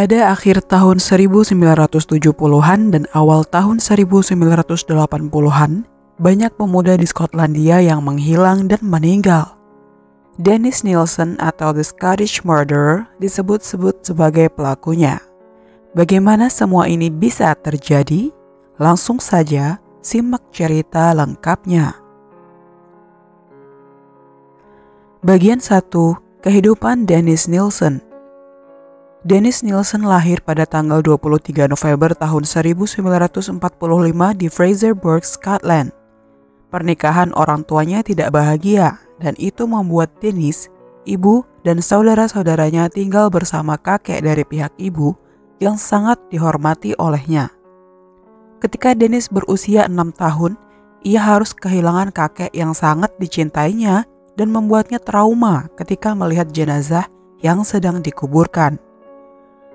Pada akhir tahun 1970-an dan awal tahun 1980-an, banyak pemuda di Skotlandia yang menghilang dan meninggal. Dennis Nielsen atau The Scottish Murderer disebut-sebut sebagai pelakunya. Bagaimana semua ini bisa terjadi? Langsung saja simak cerita lengkapnya. Bagian 1. Kehidupan Dennis Nielsen Dennis Nielsen lahir pada tanggal 23 November tahun 1945 di Fraserburgh, Scotland. Pernikahan orang tuanya tidak bahagia dan itu membuat Dennis, ibu, dan saudara-saudaranya tinggal bersama kakek dari pihak ibu yang sangat dihormati olehnya. Ketika Dennis berusia enam tahun, ia harus kehilangan kakek yang sangat dicintainya dan membuatnya trauma ketika melihat jenazah yang sedang dikuburkan.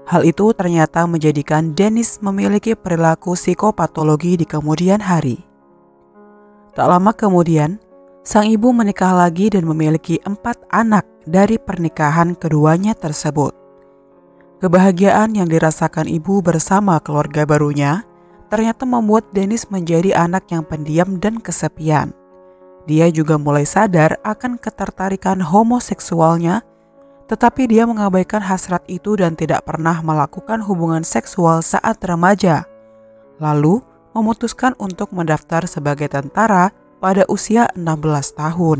Hal itu ternyata menjadikan Dennis memiliki perilaku psikopatologi di kemudian hari. Tak lama kemudian, sang ibu menikah lagi dan memiliki empat anak dari pernikahan keduanya tersebut. Kebahagiaan yang dirasakan ibu bersama keluarga barunya ternyata membuat Dennis menjadi anak yang pendiam dan kesepian. Dia juga mulai sadar akan ketertarikan homoseksualnya tetapi dia mengabaikan hasrat itu dan tidak pernah melakukan hubungan seksual saat remaja. Lalu memutuskan untuk mendaftar sebagai tentara pada usia 16 tahun.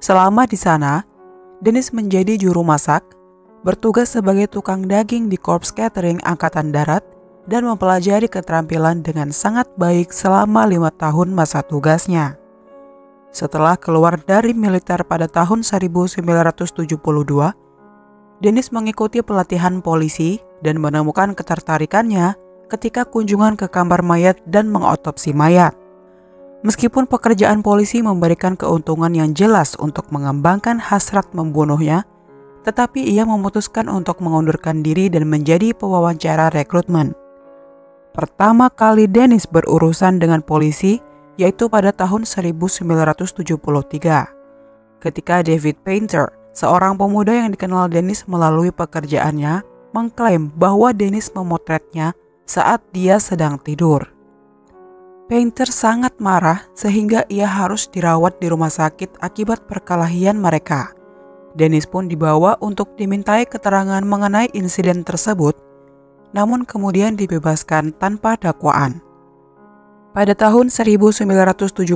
Selama di sana, Dennis menjadi juru masak, bertugas sebagai tukang daging di Korps Catering Angkatan Darat, dan mempelajari keterampilan dengan sangat baik selama lima tahun masa tugasnya. Setelah keluar dari militer pada tahun 1972, Dennis mengikuti pelatihan polisi dan menemukan ketertarikannya ketika kunjungan ke kamar mayat dan mengotopsi mayat. Meskipun pekerjaan polisi memberikan keuntungan yang jelas untuk mengembangkan hasrat membunuhnya, tetapi ia memutuskan untuk mengundurkan diri dan menjadi pewawancara rekrutmen. Pertama kali Dennis berurusan dengan polisi yaitu pada tahun 1973. Ketika David Painter, seorang pemuda yang dikenal Dennis melalui pekerjaannya, mengklaim bahwa Dennis memotretnya saat dia sedang tidur. Painter sangat marah sehingga ia harus dirawat di rumah sakit akibat perkelahian mereka. Dennis pun dibawa untuk dimintai keterangan mengenai insiden tersebut, namun kemudian dibebaskan tanpa dakwaan. Pada tahun 1975,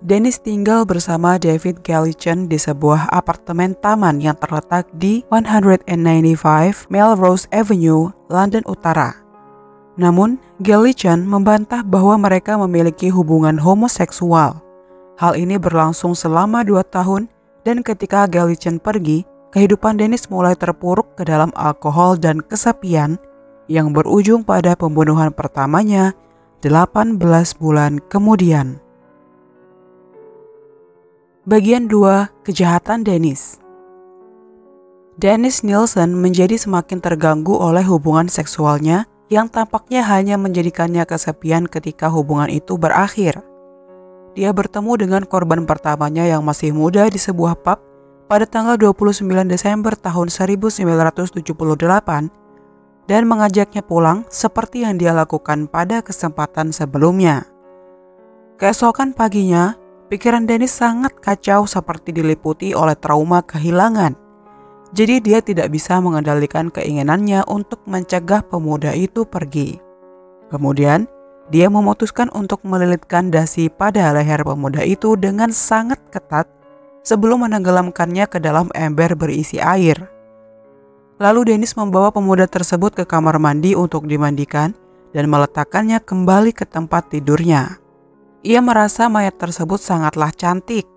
Dennis tinggal bersama David Gallichan di sebuah apartemen taman yang terletak di 195 Melrose Avenue, London Utara. Namun, Gallichan membantah bahwa mereka memiliki hubungan homoseksual. Hal ini berlangsung selama dua tahun dan ketika Gallichan pergi, kehidupan Dennis mulai terpuruk ke dalam alkohol dan kesepian yang berujung pada pembunuhan pertamanya 18 bulan kemudian. Bagian 2. Kejahatan Dennis Dennis Nielsen menjadi semakin terganggu oleh hubungan seksualnya yang tampaknya hanya menjadikannya kesepian ketika hubungan itu berakhir. Dia bertemu dengan korban pertamanya yang masih muda di sebuah pub pada tanggal 29 Desember tahun 1978 dan mengajaknya pulang seperti yang dia lakukan pada kesempatan sebelumnya. Keesokan paginya, pikiran Dennis sangat kacau seperti diliputi oleh trauma kehilangan. Jadi dia tidak bisa mengendalikan keinginannya untuk mencegah pemuda itu pergi. Kemudian, dia memutuskan untuk melilitkan dasi pada leher pemuda itu dengan sangat ketat sebelum menenggelamkannya ke dalam ember berisi air. Lalu Dennis membawa pemuda tersebut ke kamar mandi untuk dimandikan dan meletakkannya kembali ke tempat tidurnya. Ia merasa mayat tersebut sangatlah cantik.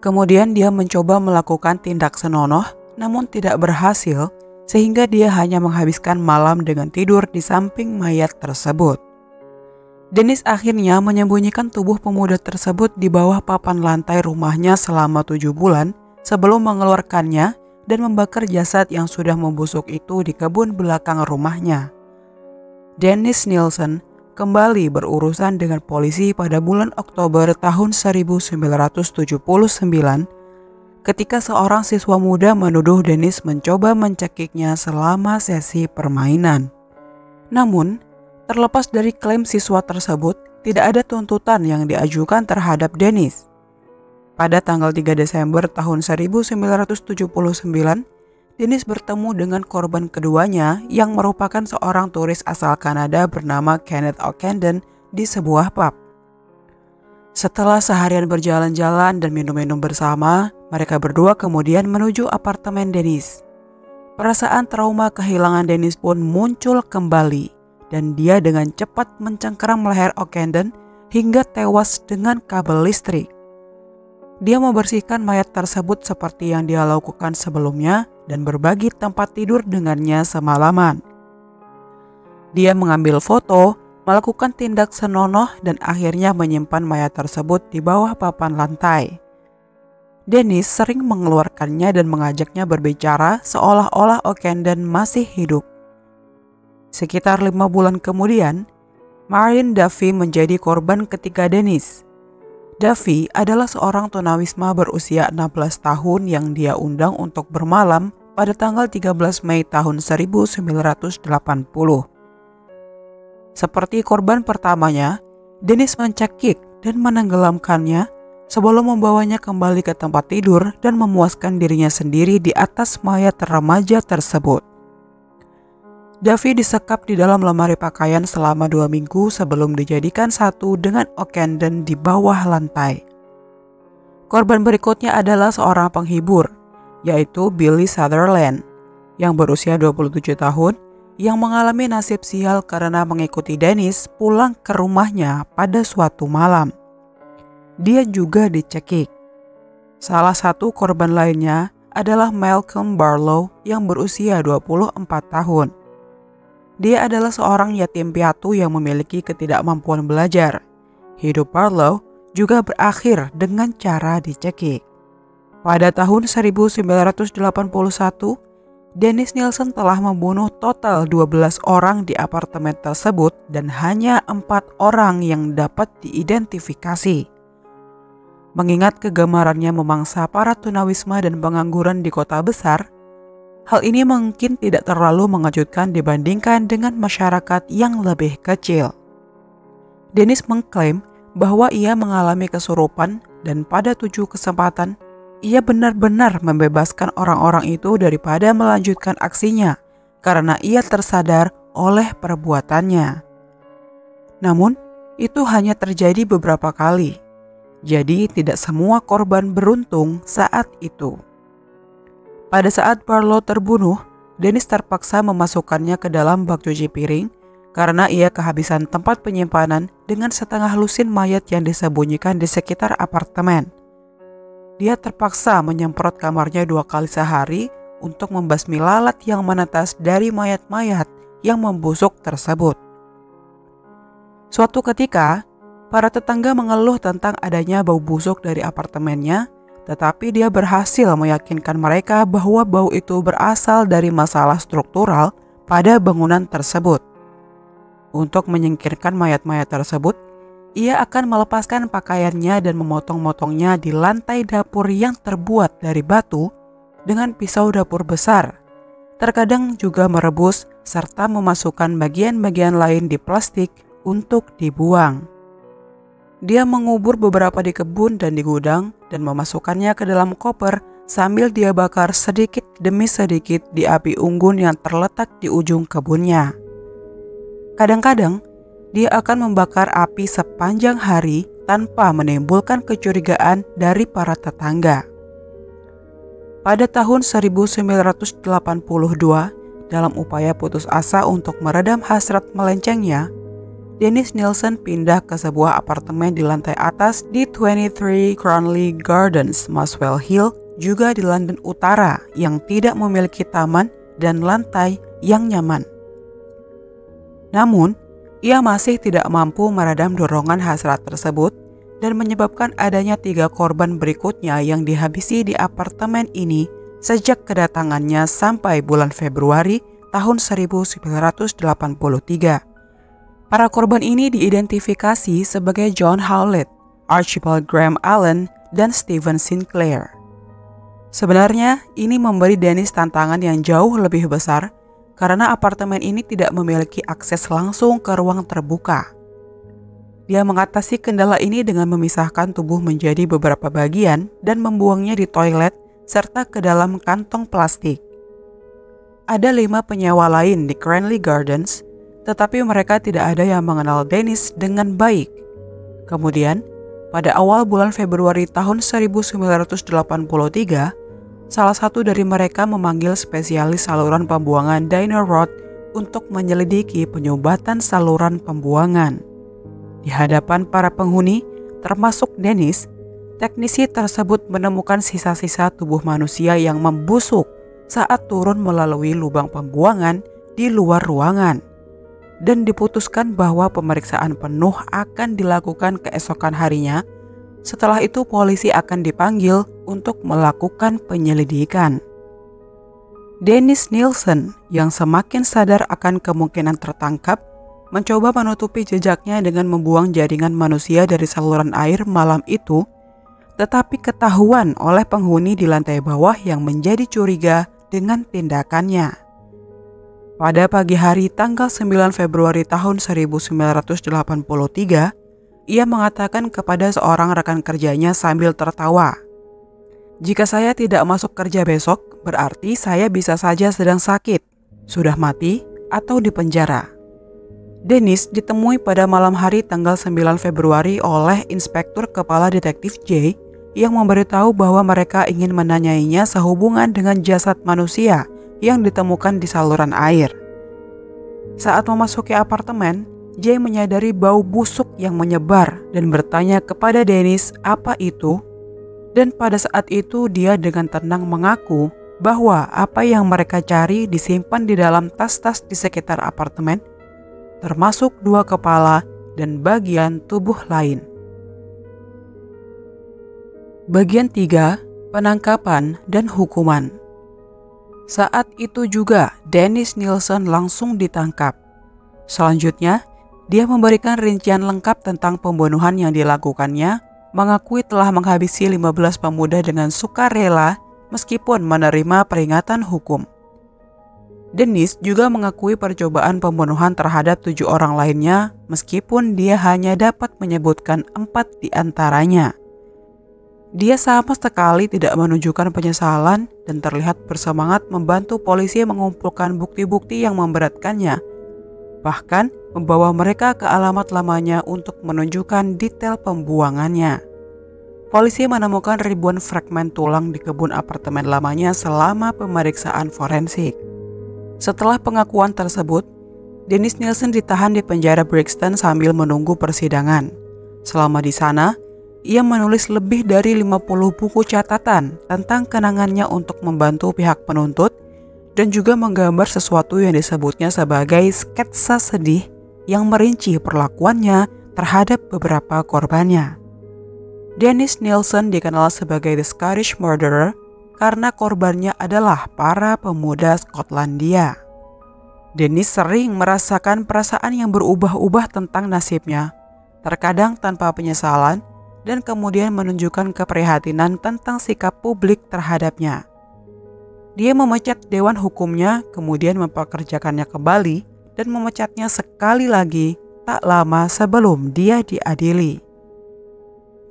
Kemudian dia mencoba melakukan tindak senonoh namun tidak berhasil sehingga dia hanya menghabiskan malam dengan tidur di samping mayat tersebut. Dennis akhirnya menyembunyikan tubuh pemuda tersebut di bawah papan lantai rumahnya selama tujuh bulan sebelum mengeluarkannya dan membakar jasad yang sudah membusuk itu di kebun belakang rumahnya. Dennis Nielsen kembali berurusan dengan polisi pada bulan Oktober tahun 1979 ketika seorang siswa muda menuduh Dennis mencoba mencekiknya selama sesi permainan. Namun, terlepas dari klaim siswa tersebut, tidak ada tuntutan yang diajukan terhadap Dennis. Pada tanggal 3 Desember tahun 1979, Dennis bertemu dengan korban keduanya yang merupakan seorang turis asal Kanada bernama Kenneth O'Candon di sebuah pub. Setelah seharian berjalan-jalan dan minum-minum bersama, mereka berdua kemudian menuju apartemen Dennis. Perasaan trauma kehilangan Dennis pun muncul kembali dan dia dengan cepat mencengkeram leher O'Candon hingga tewas dengan kabel listrik. Dia membersihkan mayat tersebut seperti yang dia lakukan sebelumnya dan berbagi tempat tidur dengannya semalaman. Dia mengambil foto melakukan tindak senonoh dan akhirnya menyimpan mayat tersebut di bawah papan lantai. Dennis sering mengeluarkannya dan mengajaknya berbicara seolah-olah O'Candon masih hidup. Sekitar lima bulan kemudian, Marion Duffy menjadi korban ketiga Dennis. Duffy adalah seorang tunawisma berusia 16 tahun yang dia undang untuk bermalam pada tanggal 13 Mei tahun 1980. Seperti korban pertamanya, Dennis mencekik dan menenggelamkannya sebelum membawanya kembali ke tempat tidur dan memuaskan dirinya sendiri di atas mayat remaja tersebut. Davi disekap di dalam lemari pakaian selama dua minggu sebelum dijadikan satu dengan O'Candon di bawah lantai. Korban berikutnya adalah seorang penghibur, yaitu Billy Sutherland, yang berusia 27 tahun yang mengalami nasib sial karena mengikuti Dennis pulang ke rumahnya pada suatu malam. Dia juga dicekik. Salah satu korban lainnya adalah Malcolm Barlow yang berusia 24 tahun. Dia adalah seorang yatim piatu yang memiliki ketidakmampuan belajar. Hidup Barlow juga berakhir dengan cara dicekik. Pada tahun 1981, Dennis Nielsen telah membunuh total 12 orang di apartemen tersebut dan hanya empat orang yang dapat diidentifikasi. Mengingat kegemarannya memangsa para tunawisma dan pengangguran di kota besar, hal ini mungkin tidak terlalu mengejutkan dibandingkan dengan masyarakat yang lebih kecil. Dennis mengklaim bahwa ia mengalami kesurupan dan pada tujuh kesempatan ia benar-benar membebaskan orang-orang itu daripada melanjutkan aksinya karena ia tersadar oleh perbuatannya. Namun, itu hanya terjadi beberapa kali. Jadi, tidak semua korban beruntung saat itu. Pada saat Barlow terbunuh, Dennis terpaksa memasukkannya ke dalam bak cuci piring karena ia kehabisan tempat penyimpanan dengan setengah lusin mayat yang disembunyikan di sekitar apartemen dia terpaksa menyemprot kamarnya dua kali sehari untuk membasmi lalat yang menetas dari mayat-mayat yang membusuk tersebut. Suatu ketika, para tetangga mengeluh tentang adanya bau busuk dari apartemennya, tetapi dia berhasil meyakinkan mereka bahwa bau itu berasal dari masalah struktural pada bangunan tersebut. Untuk menyingkirkan mayat-mayat tersebut, ia akan melepaskan pakaiannya dan memotong-motongnya di lantai dapur yang terbuat dari batu dengan pisau dapur besar. Terkadang juga merebus serta memasukkan bagian-bagian lain di plastik untuk dibuang. Dia mengubur beberapa di kebun dan di gudang dan memasukkannya ke dalam koper sambil dia bakar sedikit demi sedikit di api unggun yang terletak di ujung kebunnya. Kadang-kadang dia akan membakar api sepanjang hari tanpa menimbulkan kecurigaan dari para tetangga. Pada tahun 1982, dalam upaya putus asa untuk meredam hasrat melencengnya, Dennis Nielsen pindah ke sebuah apartemen di lantai atas di 23 Cronley Gardens, Muswell Hill, juga di London Utara yang tidak memiliki taman dan lantai yang nyaman. Namun, ia masih tidak mampu meredam dorongan hasrat tersebut dan menyebabkan adanya tiga korban berikutnya yang dihabisi di apartemen ini sejak kedatangannya sampai bulan Februari tahun 1983. Para korban ini diidentifikasi sebagai John Howlett, Archibald Graham Allen, dan Stephen Sinclair. Sebenarnya, ini memberi Dennis tantangan yang jauh lebih besar karena apartemen ini tidak memiliki akses langsung ke ruang terbuka. Dia mengatasi kendala ini dengan memisahkan tubuh menjadi beberapa bagian dan membuangnya di toilet serta ke dalam kantong plastik. Ada lima penyewa lain di Cranley Gardens, tetapi mereka tidak ada yang mengenal Dennis dengan baik. Kemudian, pada awal bulan Februari tahun 1983, salah satu dari mereka memanggil spesialis saluran pembuangan Diner Road untuk menyelidiki penyumbatan saluran pembuangan. Di hadapan para penghuni, termasuk Dennis, teknisi tersebut menemukan sisa-sisa tubuh manusia yang membusuk saat turun melalui lubang pembuangan di luar ruangan dan diputuskan bahwa pemeriksaan penuh akan dilakukan keesokan harinya. Setelah itu, polisi akan dipanggil untuk melakukan penyelidikan. Dennis Nielsen, yang semakin sadar akan kemungkinan tertangkap, mencoba menutupi jejaknya dengan membuang jaringan manusia dari saluran air malam itu, tetapi ketahuan oleh penghuni di lantai bawah yang menjadi curiga dengan tindakannya. Pada pagi hari tanggal 9 Februari tahun 1983, ia mengatakan kepada seorang rekan kerjanya sambil tertawa, "Jika saya tidak masuk kerja besok, berarti saya bisa saja sedang sakit, sudah mati, atau di penjara." Dennis ditemui pada malam hari tanggal 9 Februari oleh Inspektur Kepala Detektif J yang memberitahu bahwa mereka ingin menanyainya sehubungan dengan jasad manusia yang ditemukan di saluran air. Saat memasuki apartemen, Jay menyadari bau busuk yang menyebar dan bertanya kepada Dennis apa itu. Dan pada saat itu dia dengan tenang mengaku bahwa apa yang mereka cari disimpan di dalam tas-tas di sekitar apartemen, termasuk dua kepala dan bagian tubuh lain. Bagian 3, penangkapan dan hukuman. Saat itu juga Dennis Nielsen langsung ditangkap. Selanjutnya, dia memberikan rincian lengkap tentang pembunuhan yang dilakukannya, mengakui telah menghabisi 15 pemuda dengan sukarela meskipun menerima peringatan hukum. Dennis juga mengakui percobaan pembunuhan terhadap tujuh orang lainnya meskipun dia hanya dapat menyebutkan empat di antaranya. Dia sama sekali tidak menunjukkan penyesalan dan terlihat bersemangat membantu polisi mengumpulkan bukti-bukti yang memberatkannya. Bahkan membawa mereka ke alamat lamanya untuk menunjukkan detail pembuangannya. Polisi menemukan ribuan fragmen tulang di kebun apartemen lamanya selama pemeriksaan forensik. Setelah pengakuan tersebut, Dennis Nielsen ditahan di penjara Brixton sambil menunggu persidangan. Selama di sana, ia menulis lebih dari 50 buku catatan tentang kenangannya untuk membantu pihak penuntut dan juga menggambar sesuatu yang disebutnya sebagai sketsa sedih yang merinci perlakuannya terhadap beberapa korbannya. Dennis Nielsen dikenal sebagai The Scottish Murderer karena korbannya adalah para pemuda Skotlandia. Dennis sering merasakan perasaan yang berubah-ubah tentang nasibnya, terkadang tanpa penyesalan dan kemudian menunjukkan keprihatinan tentang sikap publik terhadapnya. Dia memecat dewan hukumnya, kemudian mempekerjakannya kembali dan memecatnya sekali lagi tak lama sebelum dia diadili.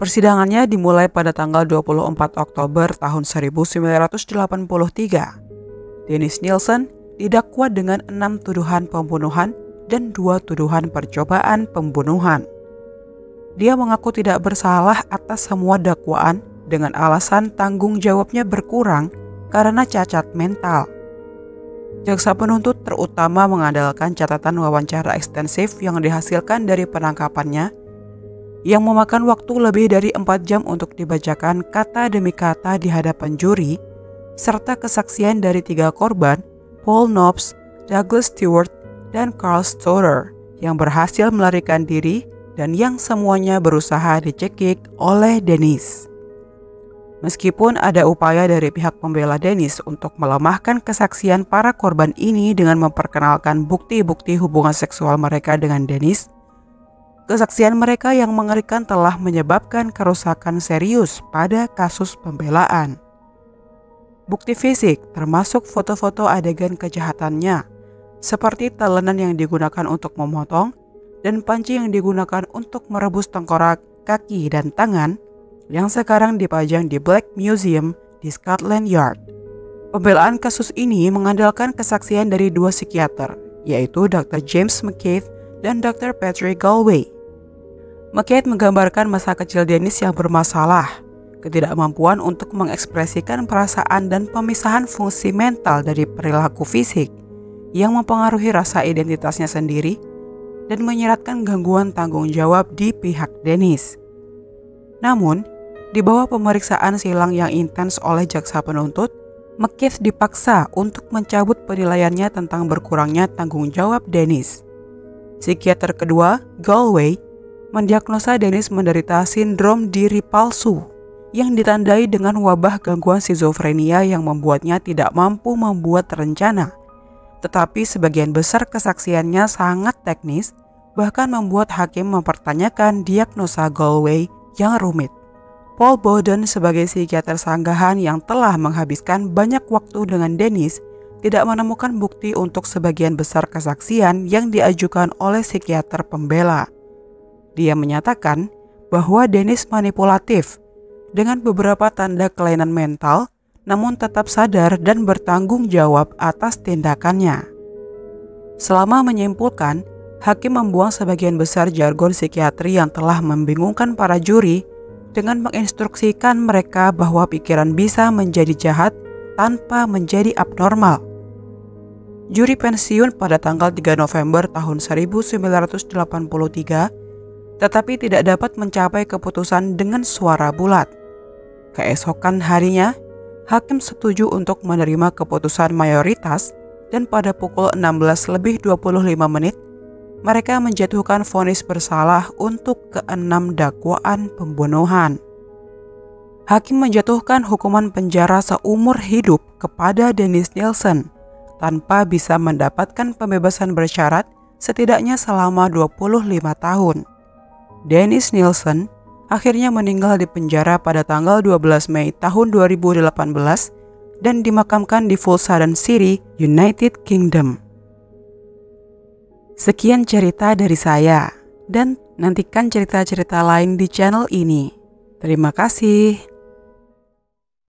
Persidangannya dimulai pada tanggal 24 Oktober tahun 1983. Dennis Nielsen didakwa dengan enam tuduhan pembunuhan dan dua tuduhan percobaan pembunuhan. Dia mengaku tidak bersalah atas semua dakwaan dengan alasan tanggung jawabnya berkurang karena cacat mental. Jaksa penuntut terutama mengandalkan catatan wawancara ekstensif yang dihasilkan dari penangkapannya yang memakan waktu lebih dari empat jam untuk dibacakan kata demi kata di hadapan juri, serta kesaksian dari tiga korban, Paul Knobs, Douglas Stewart, dan Carl Storer, yang berhasil melarikan diri dan yang semuanya berusaha dicekik oleh Dennis. Meskipun ada upaya dari pihak pembela Dennis untuk melemahkan kesaksian para korban ini dengan memperkenalkan bukti-bukti hubungan seksual mereka dengan Dennis, kesaksian mereka yang mengerikan telah menyebabkan kerusakan serius pada kasus pembelaan. bukti fisik termasuk foto-foto adegan kejahatannya, seperti talenan yang digunakan untuk memotong dan panci yang digunakan untuk merebus tengkorak, kaki, dan tangan yang sekarang dipajang di Black Museum di Scotland Yard. Pembelaan kasus ini mengandalkan kesaksian dari dua psikiater, yaitu Dr. James McCabe dan Dr. Patrick Galway. McCabe menggambarkan masa kecil Dennis yang bermasalah, ketidakmampuan untuk mengekspresikan perasaan dan pemisahan fungsi mental dari perilaku fisik yang mempengaruhi rasa identitasnya sendiri dan menyeratkan gangguan tanggung jawab di pihak Dennis. Namun, di bawah pemeriksaan silang yang intens oleh jaksa penuntut, McKeith dipaksa untuk mencabut penilaiannya tentang berkurangnya tanggung jawab Dennis. Psikiater kedua, Galway, mendiagnosa Dennis menderita sindrom diri palsu yang ditandai dengan wabah gangguan skizofrenia yang membuatnya tidak mampu membuat rencana. Tetapi sebagian besar kesaksiannya sangat teknis, bahkan membuat hakim mempertanyakan diagnosa Galway yang rumit. Paul Bowden sebagai psikiater sanggahan yang telah menghabiskan banyak waktu dengan Dennis tidak menemukan bukti untuk sebagian besar kesaksian yang diajukan oleh psikiater pembela. Dia menyatakan bahwa Dennis manipulatif dengan beberapa tanda kelainan mental, namun tetap sadar dan bertanggung jawab atas tindakannya. Selama menyimpulkan, hakim membuang sebagian besar jargon psikiatri yang telah membingungkan para juri dengan menginstruksikan mereka bahwa pikiran bisa menjadi jahat tanpa menjadi abnormal. Juri pensiun pada tanggal 3 November tahun 1983 tetapi tidak dapat mencapai keputusan dengan suara bulat. Keesokan harinya, hakim setuju untuk menerima keputusan mayoritas dan pada pukul 16 lebih 25 menit, mereka menjatuhkan vonis bersalah untuk keenam dakwaan pembunuhan. Hakim menjatuhkan hukuman penjara seumur hidup kepada Dennis Nielsen tanpa bisa mendapatkan pembebasan bersyarat setidaknya selama 25 tahun. Dennis Nielsen akhirnya meninggal di penjara pada tanggal 12 Mei tahun 2018 dan dimakamkan di Fulsadan City, United Kingdom. Sekian cerita dari saya dan nantikan cerita-cerita lain di channel ini. Terima kasih.